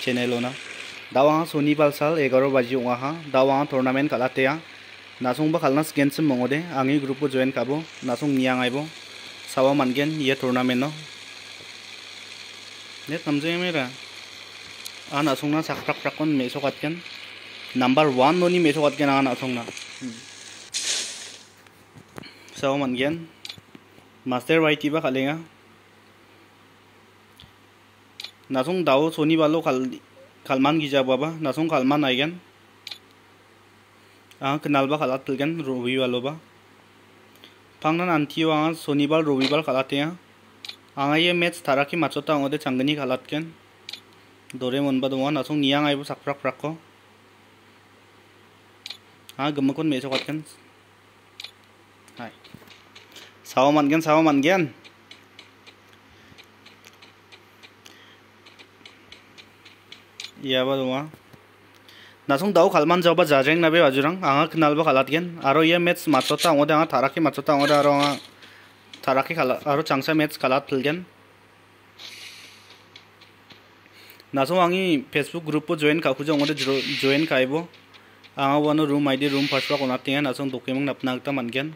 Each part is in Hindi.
Channel ona. Dawa Sony Balsal 11 baji ongaha, dawa tournament kalatea. Nasung ba kalna scan sim mongode, angi grupo join kabo, nasung niang aibo. Sawa mangen ye tournament no. Net namje mera. Ah nasung na sakrak prakon meso katken. Number 1 noni meso katken ah nasung na. Sawa mangen. Master white ba khalenga nasung dao soni balo khal khalman gija baba nasung khalman aigen आ कनाल बा खाला तलगन, रोवी वालो बा। फांगना सोनी बाल, रोवी बाल खालाते हैं। आंगा ये मैच थारा की माचोता आंगोदे चंगनी खालात केन। दोरे मन बा दुआ नासुंग नियांग आइबो साकफ्राक फ्राको हाँ गम्मकुन मेचो खातकेन हाय। sawo man gyan sawo man gyan yaba duma nasung dau khalman jaba jajeng nabe bajurang anga knal ba khalat gen aro ye match matso ta ngode anga taraki matso ta ngode aro taraki khala aro changsa match khalat thil gen nasung angi facebook group po join khaku jong ngode join khaibo anga wano room id room password ko natian nasung dokumen apna ta man gen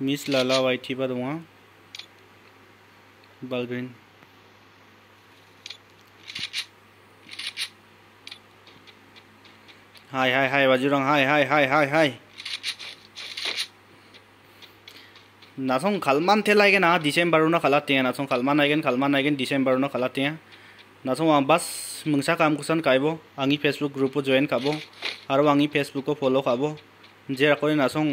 मिस लाला वाइटिबा दंआ बालग्रीन हाय हाय हाय, बाजुरंग, हाय हाय हाय हाय हाय। नासों खालमान थे लागे ना डिसेंबर उनो हैं, नासों खालमान आइगन खालमान आइगन डिसेंबर उनो खालाते नासों आ बस मंगसा काम कुसन काइबो आंगी फेसबुक ग्रुप जॉइन काबो आरो आंगी फेसबुक को फॉलो काबो। जे कोई नासों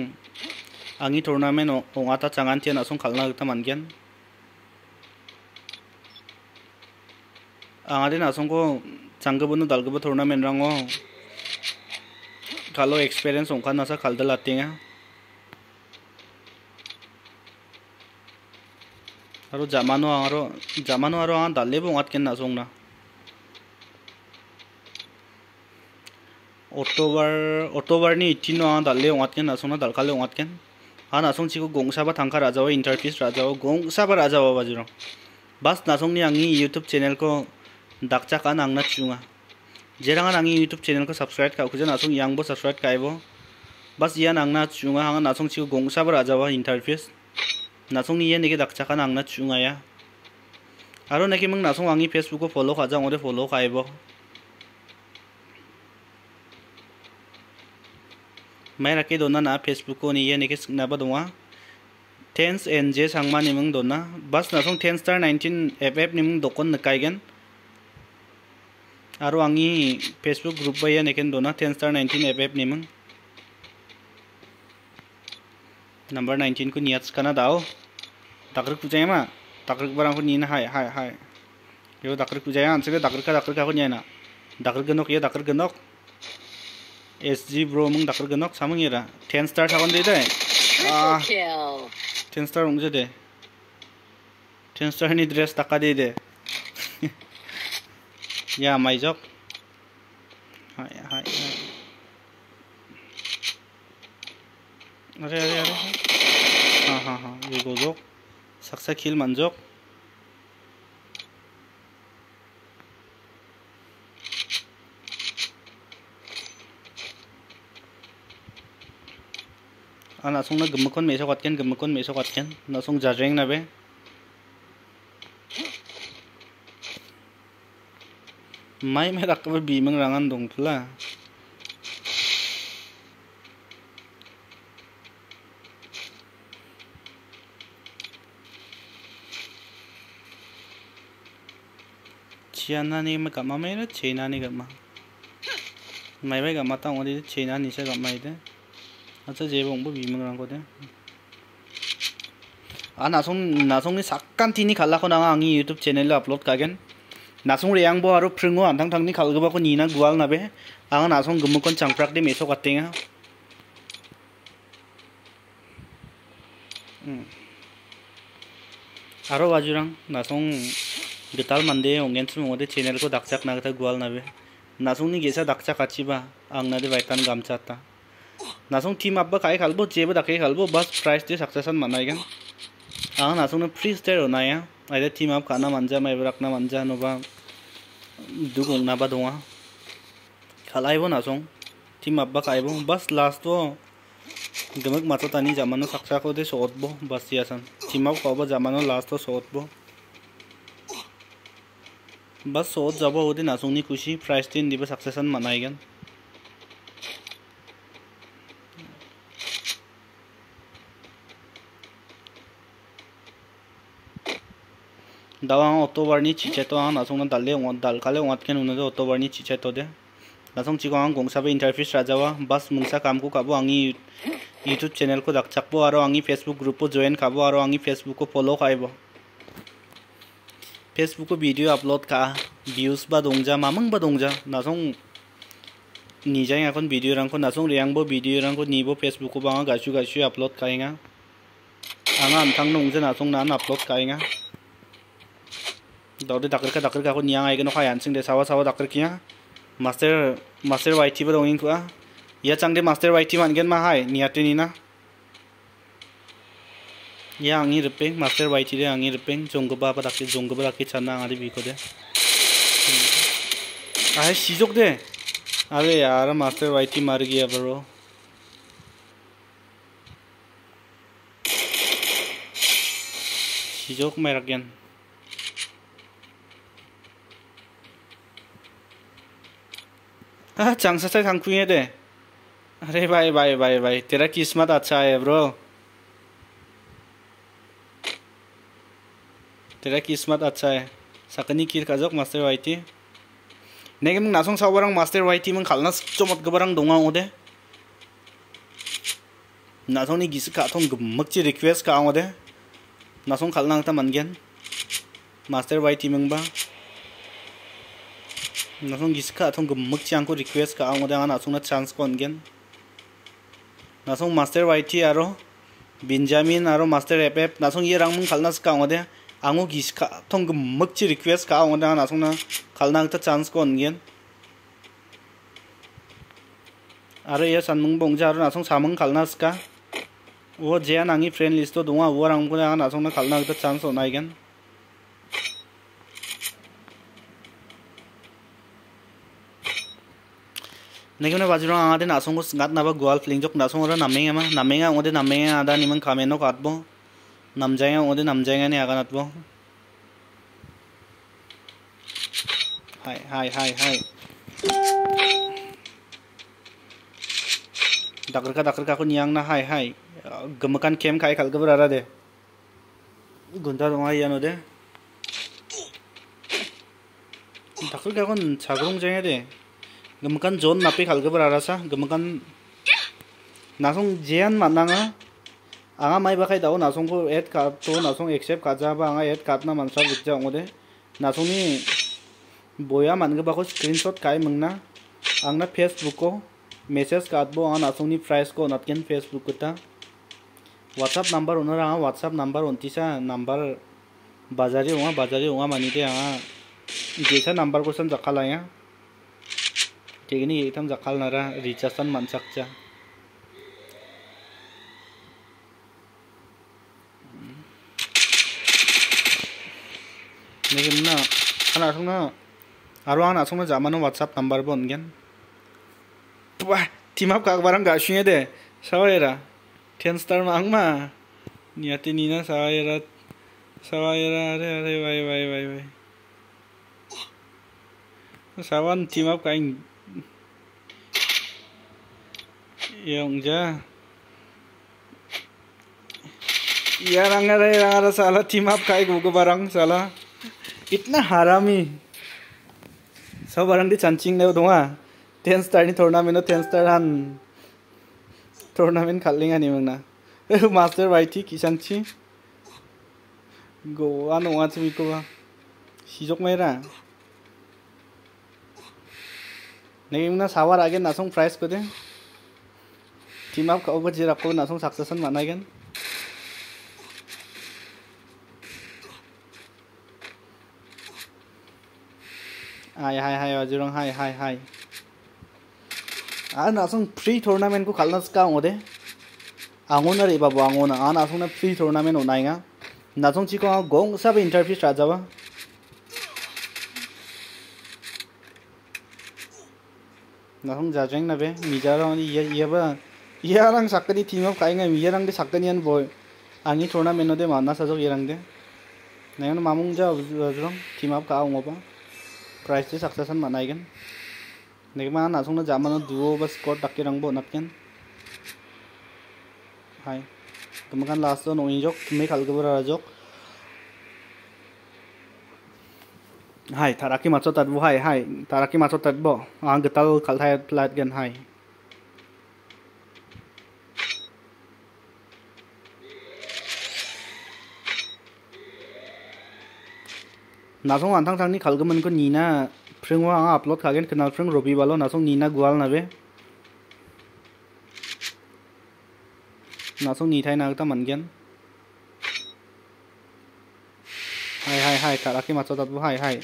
angi turnamen ong·a ta changan tian asong kal·na gita man·gen angaden asongko janggibunu dalgipa tournament-rango kalo experience ongka nasa kaldal atenga ya. aro jamano angaro jamano aro anga dalebo ongatken nasongna October অক্টোবৰনি ইটিনো আ দালে ওঙাতকেন আছোঁ না দালকালে ওঙাতকেন हानासों छिको गोंसाबा थांखा राजा हो इन्टारपिस राजा हो गोंसाबा राजा हो बाजुरो बास नासोंनि आंनि इउटुब चेनेलखौ दागचाका नांना चुङा जेराङान आंनि इउटुब चेनेलखौ साबस्क्राइब खाखुजो नासों यांबो साबस्क्राइब खायबो बास इया नांना चुङा हाङा नासों छिको गोंसाबा राजा हो इन्टारपिस नासोंनि इया नेगे दागचाका नांना चुङाया आरो नेके मं नासों आंनि फेसबुकखौ फल' खाजाङरे फल' खायबो मैं रखे दो ना फेसबुक को नहीं है नाबा दवा टेन्स एन जे संगमा निम दो बस ना संग ten star nineteen F F निम दोकन नकायगन और आंगी फेसबुक ग्रुप बै ने दो ना ten star nineteen F F निम नंबर नाइनटीन को नियाज खाना दाओ। डाक्रिक पुजाया मा? डाक्रिक बारा को नि हाय हाय हाय। यो डाक्रिक पुजाए आंसर डाक्रिका डाक्रिका को ना डाक्रिक गनक, ये डाक्रिक गनक। SG bro mung dakar genok samung ira 10 star sakon de dai ah 10 star ung de 10 star ni dress taka de de ya mai jok hai hai अरे अरे अरे हाँ हाँ हाँ ये गोजोक सक्सा खिल मंजोक Ah, ana sung na gemakon meso katken gemakon meso katken na sung jareng na be. Mai mai rak ba bi mang rangan dong pula chiana ni ma kama me na chena ni kama mai bai kama ta ngodi chena ni sa kama ide 아저 제봉부 미문한 거든 아 나송 나송이 삭간티니 갈라고 나가 앙이 유튜브 채널로 업로드 가겐 나송 레양보 하루 프릉고 안탕탕니 갈거바고 니나 구알 나베 아 나송 금무건 장프락데 메소 같땡아 음 아로 바주랑 나송 getal mande ongen sum ode channel ko dakchak nagta gwal nabe nasungni gesa dakchak achiba ang nade baitan gamchata नासंग टीम आप खाई खालब जेब दाखे खालबो बस प्राइस दे सक्सेसन मनाएगा आ नासंग ने फ्री स्टेट होना है आइए टीम आप खाना मान जा मैं रखना मान जा नोबा दुख होना दो हुआ खलाइबो नासंग टीम आप खाइबो बस लास्ट तो गमक माता तानी जमानो सक्सा को दे बस ये सन टीम आप खाओ जमानो लास्ट तो सोतबो बस सोत जाबो होते नासंग ने खुशी प्राइस दिन दिवस सक्सेसन मनाएगा दावा अक्टोबरनि चिचेटो आं नासंना दाले दालकाले वाटकेन उनदे अक्टोबरनि चिचेटो दे नासं चिको आं गंसाबे इंटरफेस राजावा बस मुंसा कामको काबो आंनि यूट्यूब चैनल को दाखचाकबो आरो आंनि फेसबुक ग्रुप को जॉइन काबो आरो आंनि फेसबुक को फॉलो खाइबो फेसबुक को वीडियो अपलोड का व्यूज़ बा दंजा मामंग बा दंजा नासं निजाय आखन वीडियो रंगको नासं रियांगबो वीडियो रंगको निबो फेसबुक को बांगा गासु गासु अपलोड खाएगा आंगा अंथांग नंजा नासं नान अपलोड खाएगा दौदे दाकर का दाकर का को नियांग आएगा दाखोरखाखौ नियाँ आइगोन दे, सावा सावा दाकर किया। मास्टर दाखोरखिया मास्टार मास्टार वाइटिबो दङिंखुआ या चांदे मास्टार वाइटि मानगोन मा हाय, नियाते निना या आंनि रुपें मास्टार रिपें आंनि पर दाके बा दाके चंदा दाखि सानना आङारि बिखोदे आहे सिजोकदे अरे यार, मास्टर वाइटी मार गया, बरो। She joke my again. Chance थे दे अरे भाई भाई भाई भाई तेरा किस्मत अच्छा है ब्रो तेरा किस्मत अच्छा है सकनी की जो मास्टर वाई थी नहीं मैं नासों सा मास्टर वाई मैं खालना चमत गबर दूँगा दे नासों ने गिस का मग ची रिक्वेस्ट का दे नासों खालना मन गया मास्टर वाई थी मैं बा nasong giska thong gum muk chang có request ka ang odang ana sungna chance còn gen nasong master YT ro Benjamin à ro master FF nasong ye rang mung khalna ska ang ode angu giska thong thằng muk chi request ka ang odang ana sungna khalna cái chance còn gen à aro ye san mung bong ja aro nasong samung khalna ska वो जैन आंगी फ्रेंड लिस्ट तो दूंगा वो रंग को आना सोना खलना cái chance होना है क्या nagi na bajro anga de nasong gus gat naba gwal fling jok nasong ra nameng ama nameng anga ode nameng anga ada nimang khame ở katbo namjanga ode namjanga ne aga natbo hai hai hai hai dakar ka dakar ka ko niyang na hai hai gamakan kem kai khalga bara de gunta ronga yano de dakar ka kon chagrom jenga de गमकान जो नापे खाल गारा गमकान नासों जेन माना आगा माइ बखाई दाओ नासों को एड का तो नासों एक्सेप काट जाबा आगा एड काट ना मानसा बुझ दे नासों ने बोया मान गबा को स्क्रीन आंगना फेसबुक को मेसेज काट बो आ नासों ने प्राइस को नतकेन फेसबुक को ता। व्हाट्सएप नंबर उनर आ व्हाट्सएप नंबर 29 नंबर बाजारे उहा बाजारे उहा मानि दे आ जेसा नंबर क्वेश्चन दखा लाया। टेकनी एकदम जखालणारा रिचासन माणसाकच्या नेगेमना 하나 통나 아로 하나 통나 자만은 왓츠앱 넘버 번겐 와 팀합 각바람 가슈에 돼 사와이라 텐스터 망마 니아테 니나 사와이라 사와이라 아레 아레 와이 와이 와이 와이 사완 팀합 가인 Yung ja. Yarang ada yang ada salah team up kai gugu barang salah. Itna harami. सब barang di chancing ne donga. Ten star ni tournament ten star han tournament khalinga ni mangna. Master YT kisanchi. Go ano nga chimi ko ba. Sijok mera. Naging na sawar again nasong price ko din. Team up kau buat jirap kau nasung suksesan mana kan? Hai hai hai wajurong hai hai hai. Ah nasung free tournament ku khalas ka ngode. Angon na riba bu angon na. Ah nasung na free tournament unai nga. Nasung chiko ang gong Java interview start jawa. Nasung jajeng na be. Mijara on ye ye ba. ये रंग सकनी थीम अप काएँगे ये रंग दे सकनी अन बॉय आंगी थोड़ा मेनो दे मानना सजो ये रंग दे नहीं मामूंग जा वजरम थीम अप का आऊँगा पा प्राइस दे सक्सेसन मनाएगन नेक मान ना सुना जामन ना दुओ बस कोट डक्के रंग बो नक्कियन हाय तुम कहाँ लास्ट दोनों इंजो मैं खाल के बरा रजो हाय ताराकी मचो तड़बो हाय हाय ताराकी मचो तड़बो आंग गतल खाल थाय प्लाट गन हाय नासों आंथां थांनि खालगोमोनखौ निना फ्रोङाव आं आपलड खागोन खोनाल फ्रों रबिबालाव नासों निना गुवाल नाबे नासों निथाय नागता मोनगोन हाय हाय हाय खाराखै माथो दाबो हाय हाय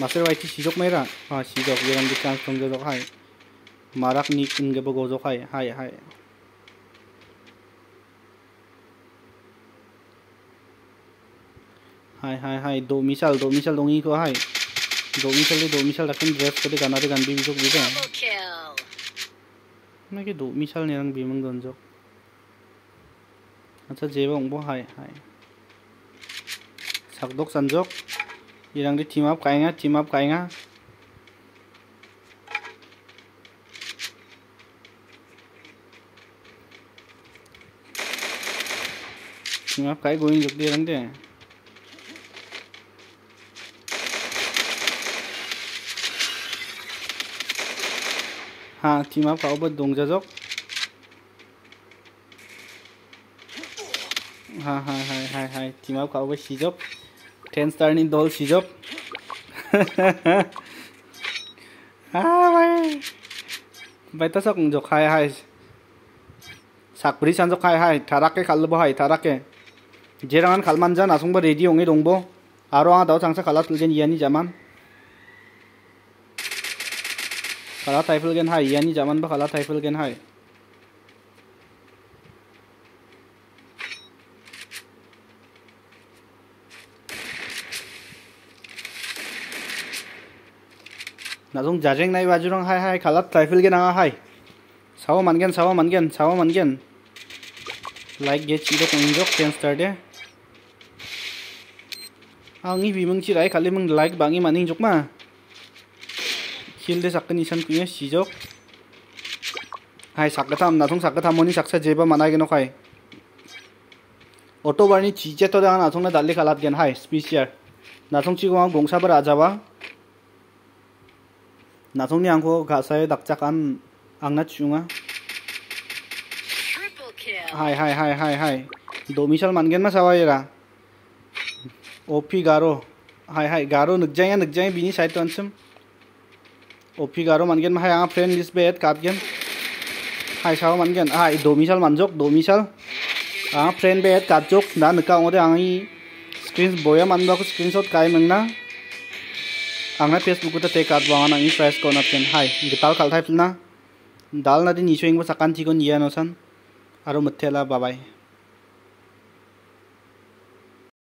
मासे वाइथि सिजक मायरा हा सिजक जेराम दि चान्स दंजोजक हाय माराक नि इनगेबो गजक हाय हाय हाय hai hai hai do misal do misal dongi ko hai. Do misal do misal rakin dress ko de gana de gan bi jok bi da na ke do misal ne rang bi mang don jok acha je bong bo hai hai. Sak dok san jok irang de team up kai nga team up kai nga team up kai going jok de rang de ha team up kau buat dong jajok ha ha ha ha ha team up kau buat sijop ten star ni dol sijop ha bai bai ta sak jok hai hai. Sakbri san jok hai hai. Tharake khal bo hai tharake jerangan khalman jan asung ba ready onge dongbo aro a daw changsa khalat tuljen yani jaman kala taifel gen hai yani zaman ba kala taifel gen hai nazung jajeng nai bajurong hai hai kala taifel gen anga hai sawa mangen sawa mangen sawa mangen like ge chido kong jok ten star de angi bimeng chi rai हिल्ले सकते निशान पीए सीजोग हाय सकते थाम नाथों सकते थाम मोनी सकते जेब मना गेनो खाए ऑटो बारनी चीजे तो देखा नाथों ने दाली खालात गेन हाय स्पीशियर नाथों चीगो आम गोंगसा पर आजा बा नाथों ने आंखो घासा है दक्षा कान अंगना चुंगा हाय हाय हाय हाय हाय दो मिशल मान गेन में सवाई रा ओपी गारो हाय हाय गारो नक्जाया नक्जाया बिनी site � opi garo mangen ma hai anga friend list bet kat gen hai sao mangen hai do misal manjok do misal anga friend bet kat jok na nuka ngode angi screen boya manba ko screenshot kai mangna anga facebook ta te kat wangan angi press ko nat ken